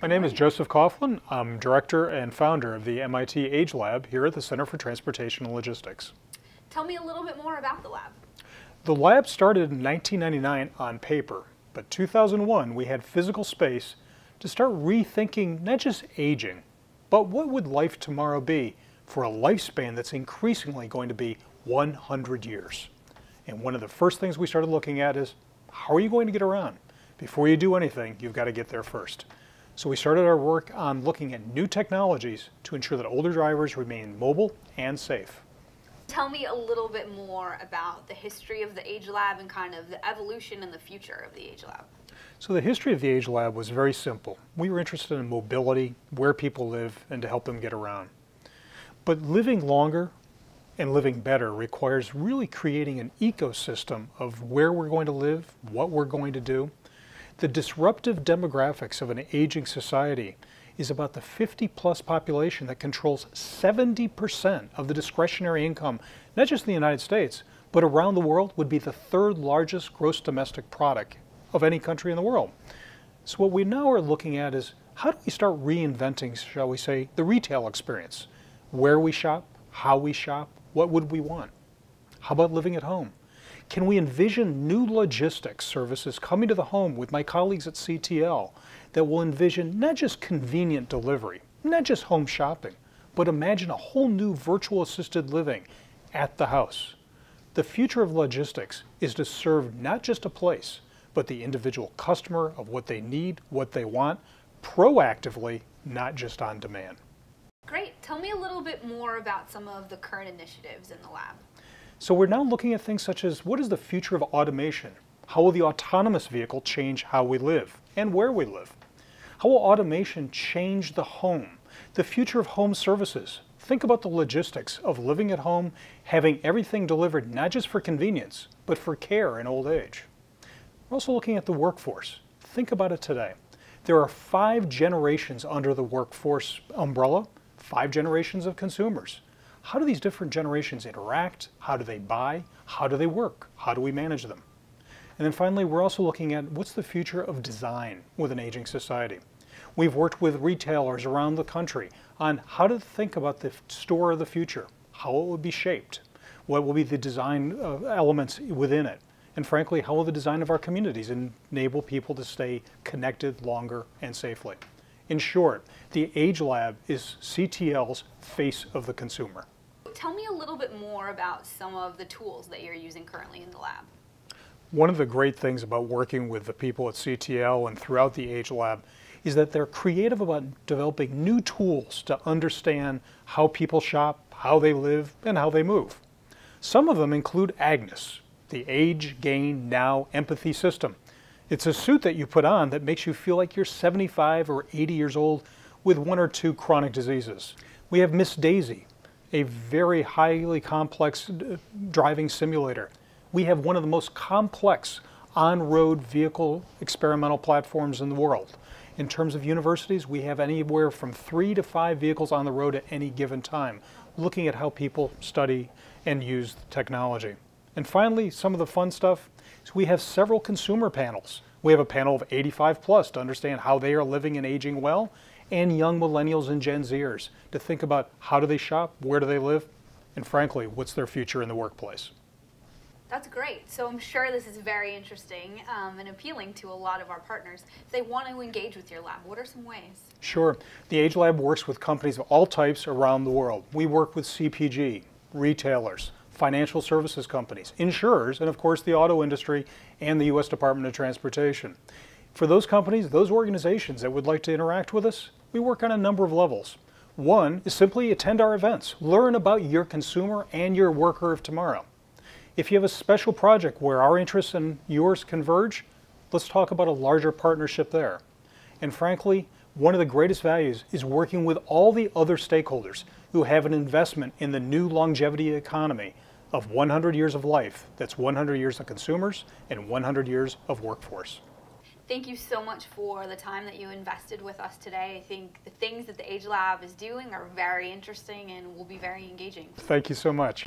My name is Joseph Coughlin. I'm director and founder of the MIT Age Lab here at the Center for Transportation and Logistics. Tell me a little bit more about the lab. The lab started in 1999 on paper, but 2001 we had physical space to start rethinking not just aging, but what would life tomorrow be for a lifespan that's increasingly going to be 100 years. And one of the first things we started looking at is how are you going to get around? Before you do anything, you've got to get there first. So we started our work on looking at new technologies to ensure that older drivers remain mobile and safe. Tell me a little bit more about the history of the Age Lab and kind of the evolution and the future of the Age Lab. So the history of the Age Lab was very simple. We were interested in mobility, where people live, and to help them get around. But living longer and living better requires really creating an ecosystem of where we're going to live, what we're going to do. The disruptive demographics of an aging society is about the 50 plus population that controls 70% of the discretionary income, not just in the United States, but around the world would be the third largest gross domestic product of any country in the world. So what we now are looking at is how do we start reinventing, shall we say, the retail experience? Where we shop, how we shop, what would we want? How about living at home? Can we envision new logistics services coming to the home with my colleagues at CTL that will envision not just convenient delivery, not just home shopping, but imagine a whole new virtual assisted living at the house. The future of logistics is to serve not just a place, but the individual customer of what they need, what they want, proactively, not just on demand. Great. Tell me a little bit more about some of the current initiatives in the lab. So we're now looking at things such as what is the future of automation? How will the autonomous vehicle change how we live and where we live? How will automation change the home? The future of home services. Think about the logistics of living at home, having everything delivered not just for convenience, but for care in old age. We're also looking at the workforce. Think about it today. There are five generations under the workforce umbrella, five generations of consumers. How do these different generations interact? How do they buy? How do they work? How do we manage them? And then finally, we're also looking at what's the future of design with an aging society. We've worked with retailers around the country on how to think about the store of the future, how it will be shaped, what will be the design elements within it, and frankly, how will the design of our communities enable people to stay connected longer and safely? In short, the Age Lab is CTL's face of the consumer. Tell me a little bit more about some of the tools that you're using currently in the lab. One of the great things about working with the people at CTL and throughout the Age Lab is that they're creative about developing new tools to understand how people shop, how they live, and how they move. Some of them include Agnes, the Age Gain Now Empathy System. It's a suit that you put on that makes you feel like you're 75 or 80 years old with one or two chronic diseases. We have Miss Daisy, a very highly complex uh, driving simulator. We have one of the most complex on-road vehicle experimental platforms in the world. In terms of universities, we have anywhere from three to five vehicles on the road at any given time, looking at how people study and use the technology. And finally, some of the fun stuff is we have several consumer panels. We have a panel of 85 plus to understand how they are living and aging well, and young millennials and Gen Zers to think about how do they shop, where do they live, and frankly, what's their future in the workplace. That's great. So I'm sure this is very interesting um, and appealing to a lot of our partners. If they want to engage with your lab, what are some ways? Sure. The Age Lab works with companies of all types around the world. We work with CPG, retailers, financial services companies, insurers, and of course the auto industry and the U.S. Department of Transportation. For those companies, those organizations that would like to interact with us, we work on a number of levels. One is simply attend our events, learn about your consumer and your worker of tomorrow. If you have a special project where our interests and yours converge, let's talk about a larger partnership there. And frankly, one of the greatest values is working with all the other stakeholders who have an investment in the new longevity economy of 100 years of life. That's 100 years of consumers and 100 years of workforce. Thank you so much for the time that you invested with us today. I think the things that the Age Lab is doing are very interesting and will be very engaging. Thank you so much.